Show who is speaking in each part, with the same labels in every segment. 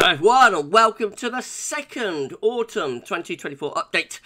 Speaker 1: Hello everyone and welcome to the second autumn 2024 update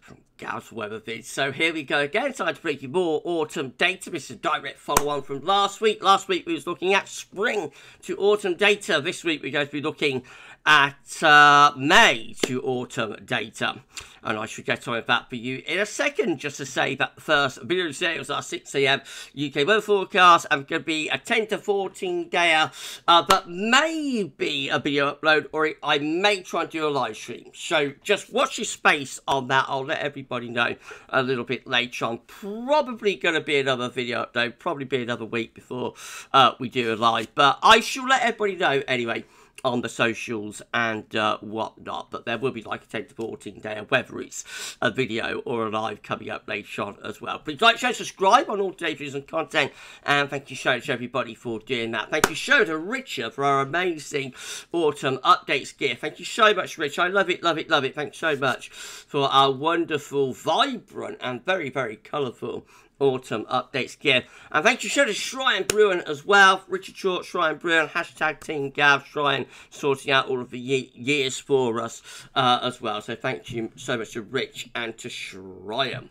Speaker 1: from Gavs Weather Vids. So here we go again, time to bring you more autumn data. This is a direct follow on from last week. Last week we was looking at spring to autumn data. This week we're going to be looking at uh, May to autumn data. And I should get on with that for you in a second, just to say that first video sales are 6am UK weather forecast. I'm going to be a 10 to 14 day, uh, but maybe a video upload, or I may try and do a live stream. So just watch your space on that. I'll let everybody know a little bit later on. Probably going to be another video upload, probably be another week before uh, we do a live, but I shall let everybody know anyway on the socials and uh, whatnot. But there will be like a 10 to 14 day, whether it's a video or a live coming up later on as well. Please like, share, subscribe on all today's and content. And thank you so much, everybody, for doing that. Thank you so to Richard for our amazing autumn updates gear. Thank you so much, Rich. I love it, love it, love it. Thanks so much for our wonderful, vibrant, and very, very colourful autumn updates gear. And thank you so to Shrine Bruin as well. Richard Short, Shrine Bruin, hashtag Team Gav Shrine, sorting out all of the ye years for us uh, as well. So thank you so much to Rich and to Shrine.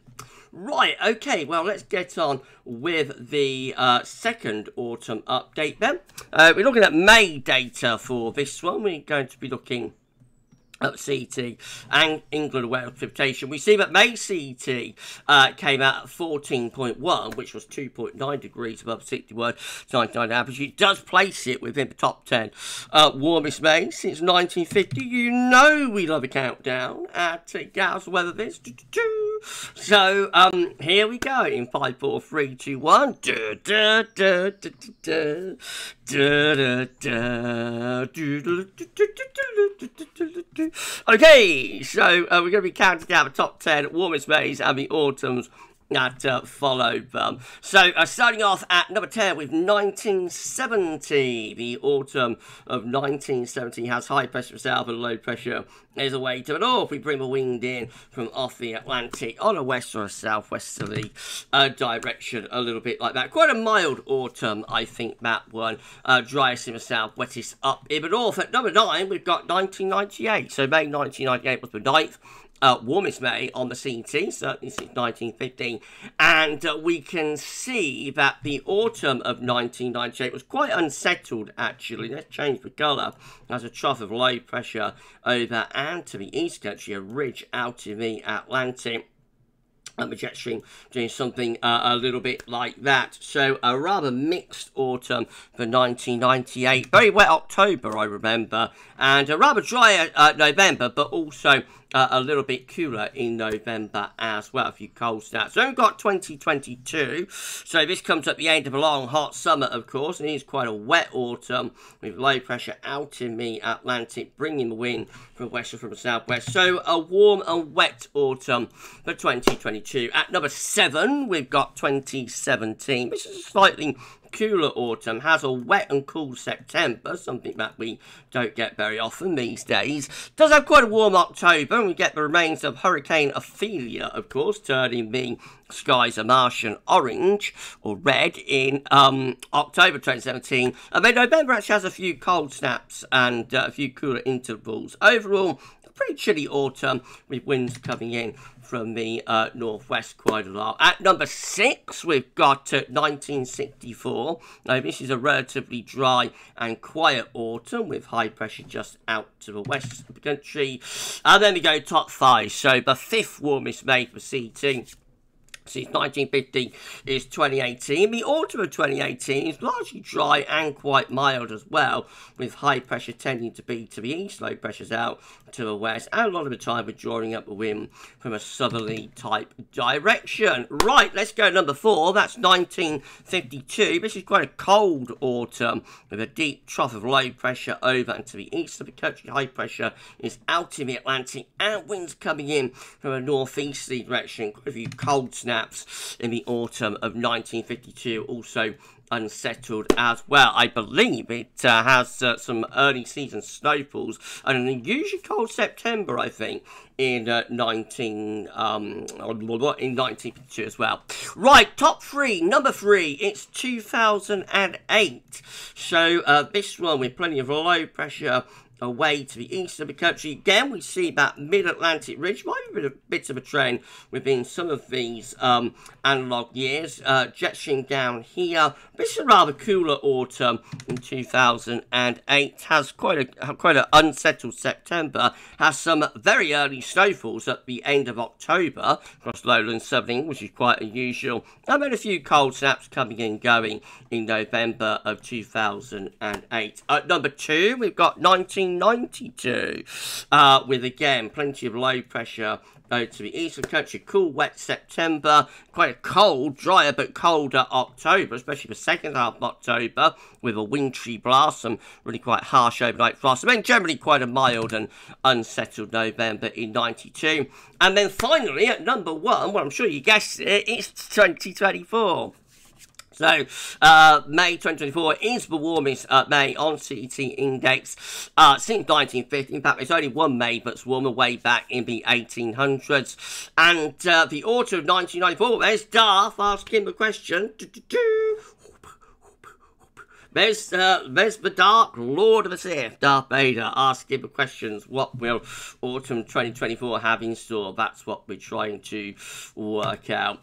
Speaker 1: Right, okay, well, let's get on with the uh, second autumn update then. Uh, we're looking at May data for this one. We're going to be looking at CET and England Wales precipitation. We see that May CET uh, came out at 14.1, which was 2.9 degrees above 61 99 average. It does place it within the top 10 uh, warmest May since 1950. You know we love a countdown at uh, Gavs Weather this. So um, here we go in 5, 4, 3, 2, 1. Okay, so uh, we're going to be counting down the top 10 warmest days and the autumns that uh, followed them. So, uh, starting off at number 10 with 1970. The autumn of 1970 has high pressure south and low pressure is away to the north. We bring the wind in from off the Atlantic on a west or a southwesterly uh, direction, a little bit like that. Quite a mild autumn, I think, that one. Uh, driest in the south, wettest up in the north. At number 9, we've got 1998. So, May 1998 was the ninth uh, warmest May on the CET, certainly since 1915, and uh, we can see that the autumn of 1998 was quite unsettled actually. Let's change the colour. There's a trough of low pressure over and to the east country, a ridge out in the Atlantic and the jet stream doing something uh, a little bit like that. So a rather mixed autumn for 1998. Very wet October, I remember, and a rather dry uh, November, but also uh, a little bit cooler in November as well, a few cold snaps. So we've got 2022, so this comes at the end of a long hot summer, of course, and it is quite a wet autumn with low pressure out in the Atlantic, bringing the wind from west and from southwest. So a warm and wet autumn for 2022. At number seven, we've got 2017. This is slightly cooler autumn has a wet and cool September, something that we don't get very often these days. Does have quite a warm October, and we get the remains of Hurricane Ophelia, of course, turning the skies a Martian orange or red in um, October 2017. And then November actually has a few cold snaps and uh, a few cooler intervals. Overall, pretty chilly autumn with winds coming in from the uh, northwest quite a lot. At number six, we've got uh, 1964. Now, this is a relatively dry and quiet autumn with high pressure just out to the west of the country. And then we go top five. So the fifth warmest May for CET since 1950 is 2018. The autumn of 2018 is largely dry and quite mild as well, with high pressure tending to be to the east, low pressures out to the west, and a lot of the time we're drawing up the wind from a southerly type direction. Right, let's go number four. That's 1952. This is quite a cold autumn with a deep trough of low pressure over and to the east of the country. High pressure is out in the Atlantic and winds coming in from a northeasterly direction. Quite a few cold snaps snaps in the autumn of 1952, also unsettled as well. I believe it uh, has uh, some early season snowfalls and an unusually cold September, I think, in uh, 19 um, in 1952 as well. Right, top three. Number three, it's 2008. So uh, this one with plenty of low pressure away to the east of the country. Again, we see that mid-Atlantic ridge might be a bit of a trend within some of these um, analog years. Uh, jet stream down here. This is a rather cooler autumn in 2008. Has quite a quite an unsettled September. Has some very early snowfalls at the end of October across lowland southern, which is quite unusual. And then a few cold snaps coming and going in November of 2008. At number two, we've got 19 1992, uh, with again plenty of low pressure uh, to the east of the country. Cool, wet September, quite a cold, drier but colder October, especially the second half of October, with a wintry blast, some really quite harsh overnight frost. Then generally quite a mild and unsettled November in 92. And then finally, at number one, well, I'm sure you guessed it, it's 2024. So, uh, May 2024 is the warmest uh, May on CET index uh, since 1950. In fact, it's only one May that's warmer way back in the 1800s. And uh, the autumn of 1994, there's Darth asking the question. There's, uh, the Dark Lord of the Sith, Darth Vader, asking the questions. What will autumn 2024 have in store? That's what we're trying to work out.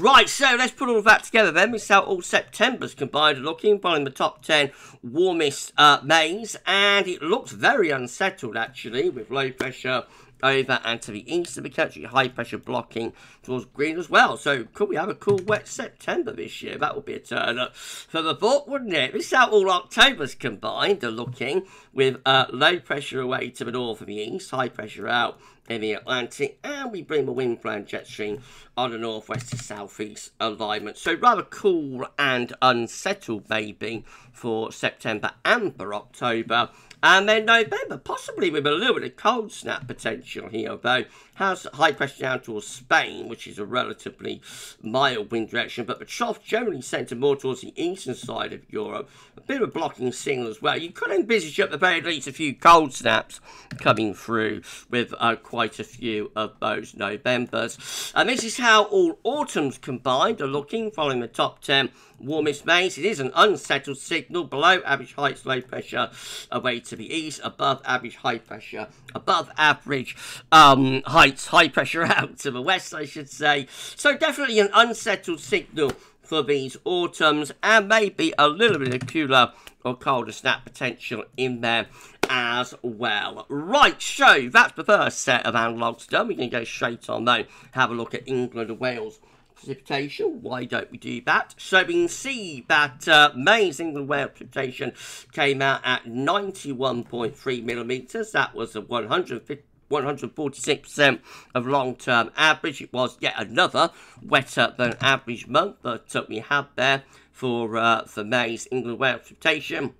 Speaker 1: Right, so let's put all that together then. We how all September's combined looking, following the top 10 warmest uh, Mays, and it looks very unsettled actually, with low pressure over and to the east of the country, high pressure blocking towards green as well. So could we have a cool wet September this year? That would be a turn up for the book, wouldn't it? This is how all October's combined are looking with uh, low pressure away to the north of the east, high pressure out in the Atlantic, and we bring the wind plan jet stream on the northwest to southeast alignment. So rather cool and unsettled maybe for September and for October. And then November, possibly with a little bit of cold snap potential here, though, has high pressure down towards Spain, which is a relatively mild wind direction, but the trough generally centred more towards the eastern side of Europe. A bit of a blocking signal as well. You could envisage at the very least a few cold snaps coming through with uh, quite a few of those Novembers. And this is how all autumns combined are looking, following the top 10 warmest Mays. It is an unsettled signal below average heights, low pressure away to the east, above average high pressure, above average um, heights, high pressure out to the west, I should say. So definitely an unsettled signal for these autumns and maybe a little bit of cooler or colder snap potential in there as well. Right, so that's the first set of analogues done. We can go straight on though, have a look at England and Wales precipitation. Why don't we do that? So we can see that uh, May's England Wales precipitation came out at 91.3 millimetres. That was a 146% of long-term average. It was yet another wetter than average month that uh, we had there for uh, for May's England Wales precipitation.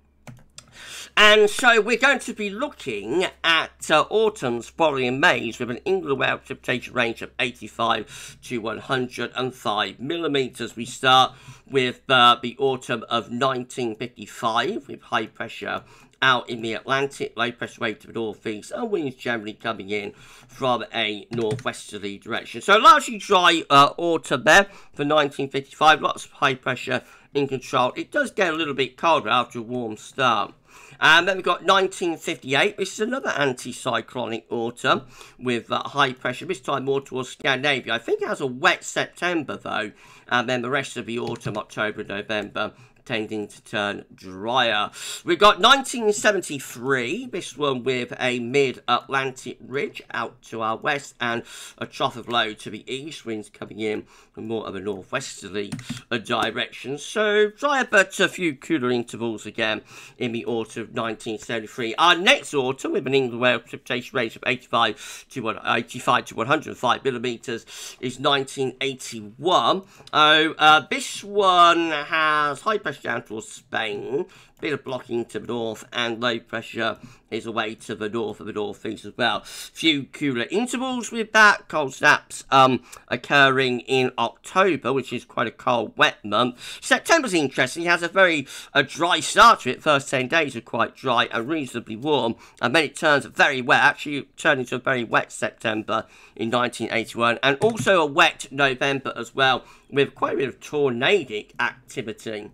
Speaker 1: And so we're going to be looking at uh, autumn's following Mays with an England Wales precipitation range of 85 to 105 millimetres. We start with uh, the autumn of 1955 with high pressure out in the Atlantic, low pressure wave to the northeast, and winds generally coming in from a northwesterly direction. So largely dry uh, autumn there for 1955, lots of high pressure in control. It does get a little bit colder after a warm start. And then we've got 1958. This is another anticyclonic autumn with uh, high pressure, this time more towards Scandinavia. I think it has a wet September, though. And then the rest of the autumn, October, November, tending to turn drier. We've got 1973, this one with a mid-Atlantic ridge out to our west and a trough of low to the east, winds coming in more of a northwesterly uh, direction. So drier but a few cooler intervals again in the autumn of 1973. Our next autumn with an England Wales precipitation range of 85 to 85 to 105 millimetres is 1981. Oh, uh, this one has high pressure pressure down towards Spain, bit of blocking to the north, and low pressure is away to the north of the North northeast as well. Few cooler intervals with that, cold snaps um, occurring in October, which is quite a cold, wet month. September's interesting, it has a very a dry start to it. First 10 days are quite dry and reasonably warm, and then it turns very wet, actually turned into a very wet September in 1981, and also a wet November as well, with quite a bit of tornadic activity.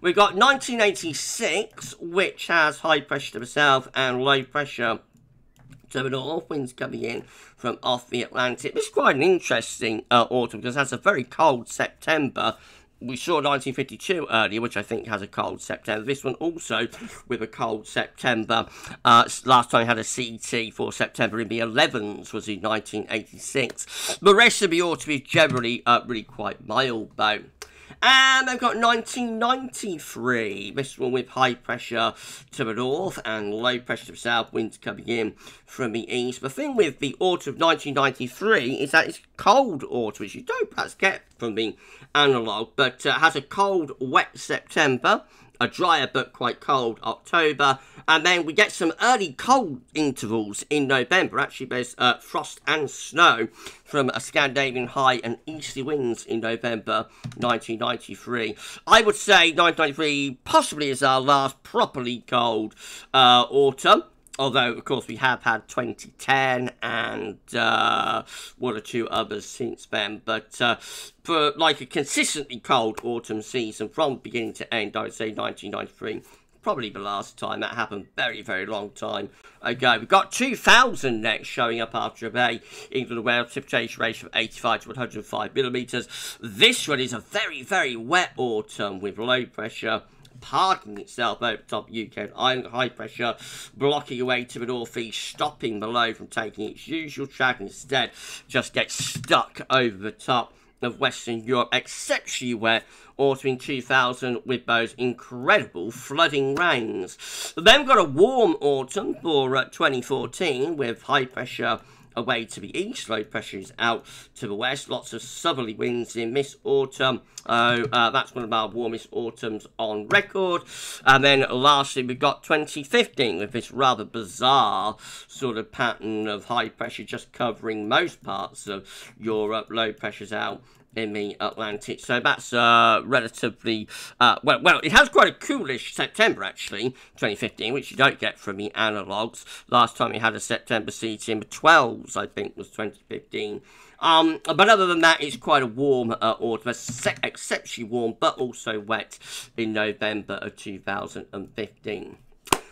Speaker 1: We've got 1986, which has high pressure to the south and low pressure the north. Winds coming in from off the Atlantic. Is quite an interesting uh, autumn because it has a very cold September. We saw 1952 earlier, which I think has a cold September. This one also with a cold September. Uh, last time I had a CET for September in the 11s was in 1986. The rest of the autumn is generally uh, really quite mild though. And they've got 1993. This one with high pressure to the north and low pressure to the south, winds coming in from the east. The thing with the autumn of 1993 is that it's cold autumn, which you don't perhaps get from the analogue, but uh, has a cold, wet September a drier but quite cold October. And then we get some early cold intervals in November. Actually, there's uh, frost and snow from a Scandinavian high and easterly winds in November 1993. I would say 1993 possibly is our last properly cold uh, autumn. Although, of course, we have had 2010 and uh, one or two others since then. But uh, for like a consistently cold autumn season from beginning to end, I would say 1993 probably the last time that happened. Very very long time ago. We've got 2000 next showing up after a bay england wales precipitation ratio of 85 to 105 millimeters this one is a very very wet autumn with low pressure parking itself over top UK island high pressure, blocking away to the northeast, stopping the low from taking its usual track and instead just gets stuck over the top of Western Europe, exceptionally wet autumn 2000 with those incredible flooding rains. Then we've got a warm autumn for uh, 2014 with high pressure away to the east. Low pressure is out to the west. Lots of southerly winds in this autumn. Oh, uh, that's one of our warmest autumns on record. And then lastly, we've got 2015 with this rather bizarre sort of pattern of high pressure just covering most parts of Europe. Low pressure's out in the Atlantic. So that's uh, relatively uh, well. Well, it has quite a coolish September actually, 2015, which you don't get from the analogues. Last time we had a September CET in the 12s, I think, was 2015. Um, but other than that, it's quite a warm uh, autumn, exceptionally warm, but also wet in November of 2015.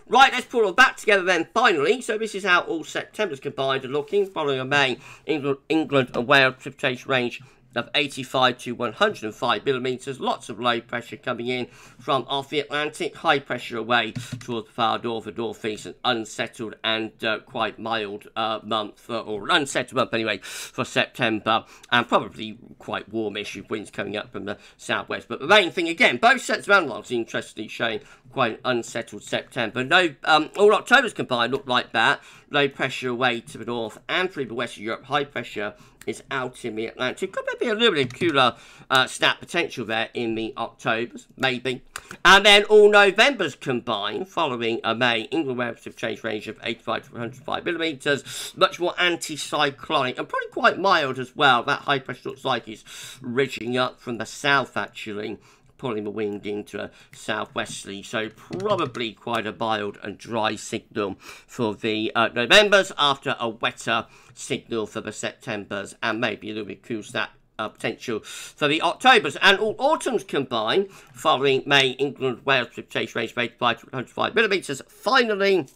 Speaker 1: Right, let's put all that together then finally. So this is how all September's combined are looking, following a May, England, England and Wales precipitation range of 85 to 105 millimetres. Lots of low pressure coming in from off the Atlantic. High pressure away towards the far north of northeast. An unsettled and uh, quite mild uh, month, uh, or unsettled month anyway, for September. And probably quite warmish with winds coming up from the southwest. But the main thing, again, both sets of analogues interestingly showing quite unsettled September. No, um, all October's combined look like that. Low pressure away to the north and through the west of Europe. High pressure is out in the Atlantic. Could there be a little bit of cooler uh, snap potential there in the Octobers? Maybe. And then all Novembers combined, following a May, England relative change range of 85 to 105 millimetres, much more anticyclonic and probably quite mild as well. That high pressure looks like it's ridging up from the south actually pulling the wind into a southwesterly, so probably quite a mild and dry signal for the uh, Novembers after a wetter signal for the Septembers and maybe a little bit cool that uh, potential for the Octobers and all autumns combined following May, England, Wales precipitation range of 85 to 105 millimetres. Finally,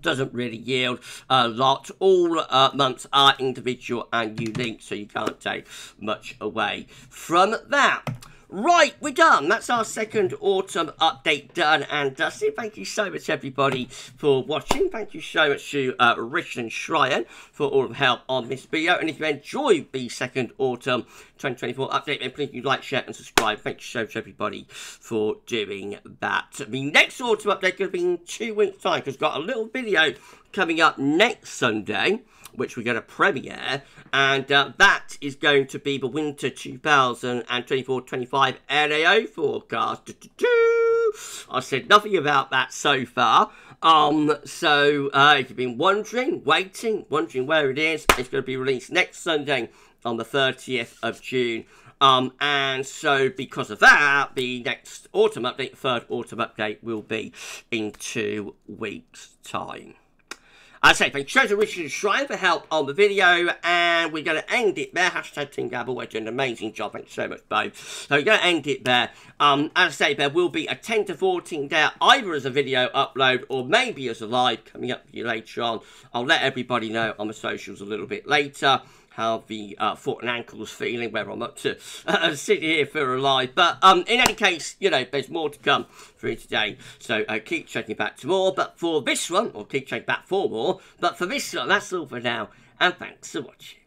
Speaker 1: doesn't really yield a lot. All uh, months are individual and unique, so you can't take much away from that. Right, we're done. That's our second autumn update done and dusted. Thank you so much, everybody, for watching. Thank you so much to uh, Richard and Shryan for all the help on this video. And if you enjoyed the second autumn 2024 update, then please like, share, and subscribe. Thank you so much, everybody, for doing that. The next autumn update could be been two weeks' time because got a little video coming up next Sunday, which we're going to premiere, and uh, that is going to be the winter 2024-25 NAO forecast. I said nothing about that so far. Um, so uh, if you've been wondering, waiting, wondering where it is, it's going to be released next Sunday on the 30th of June. Um, and so because of that, the next autumn update, third autumn update, will be in two weeks' time. I say thanks to Richard Shrine for help on the video, and we're going to end it there. Hashtag Team Gabble, which did an amazing job. Thanks so much, both. So we're going to end it there. Um, as I say, there will be a 10 to 14 day either as a video upload or maybe as a live coming up for you later on. I'll let everybody know on the socials a little bit later how the uh, foot and ankle's feeling, whether I'm up to uh, sit here for a live. But um, in any case, you know, there's more to come for today. So uh, keep checking back to more. But for this one, or keep checking back for more. But for this one, that's all for now. And thanks for watching.